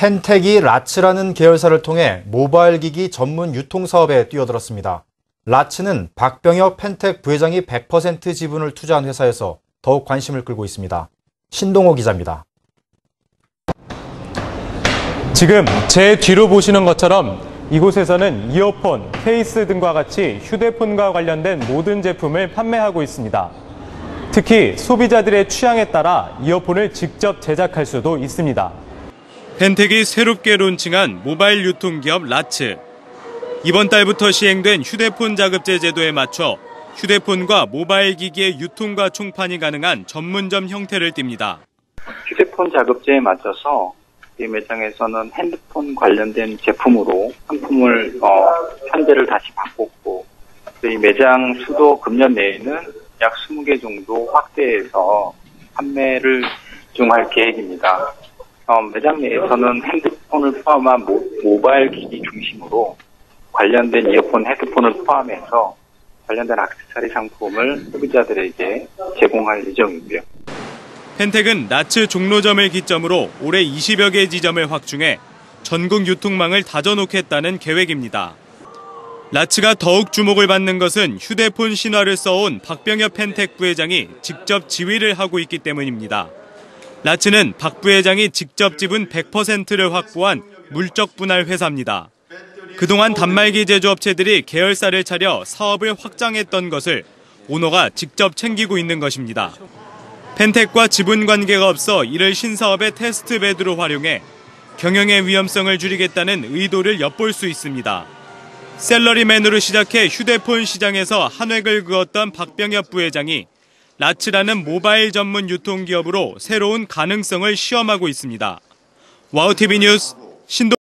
펜텍이 라츠라는 계열사를 통해 모바일 기기 전문 유통 사업에 뛰어들었습니다. 라츠는 박병혁 펜텍 부회장이 100% 지분을 투자한 회사에서 더욱 관심을 끌고 있습니다. 신동호 기자입니다. 지금 제 뒤로 보시는 것처럼 이곳에서는 이어폰, 케이스 등과 같이 휴대폰과 관련된 모든 제품을 판매하고 있습니다. 특히 소비자들의 취향에 따라 이어폰을 직접 제작할 수도 있습니다. 펜텍이 새롭게 론칭한 모바일 유통기업 라츠. 이번 달부터 시행된 휴대폰 자급제 제도에 맞춰 휴대폰과 모바일 기기의 유통과 총판이 가능한 전문점 형태를 띱니다. 휴대폰 자급제에 맞춰서 이 매장에서는 핸드폰 관련된 제품으로 상품을 어, 현대를 다시 바꿨고 이 매장 수도 금년 내에는 약 20개 정도 확대해서 판매를 중할 계획입니다. 어, 매장 내에서는 핸드폰을 포함한 모, 모바일 기기 중심으로 관련된 이어폰, 헤드폰을 포함해서 관련된 액세서리 상품을 소비자들에게 제공할 예정이고요. 펜텍은 나츠 종로점을 기점으로 올해 20여 개 지점을 확충해 전국 유통망을 다져놓겠다는 계획입니다. 라츠가 더욱 주목을 받는 것은 휴대폰 신화를 써온 박병엽 펜텍 부회장이 직접 지휘를 하고 있기 때문입니다. 라츠는 박 부회장이 직접 지분 100%를 확보한 물적 분할 회사입니다. 그동안 단말기 제조업체들이 계열사를 차려 사업을 확장했던 것을 오너가 직접 챙기고 있는 것입니다. 펜텍과 지분 관계가 없어 이를 신사업의 테스트 베드로 활용해 경영의 위험성을 줄이겠다는 의도를 엿볼 수 있습니다. 셀러리맨으로 시작해 휴대폰 시장에서 한 획을 그었던 박병엽 부회장이 라츠라는 모바일 전문 유통기업으로 새로운 가능성을 시험하고 있습니다. 와우TV 뉴스 신동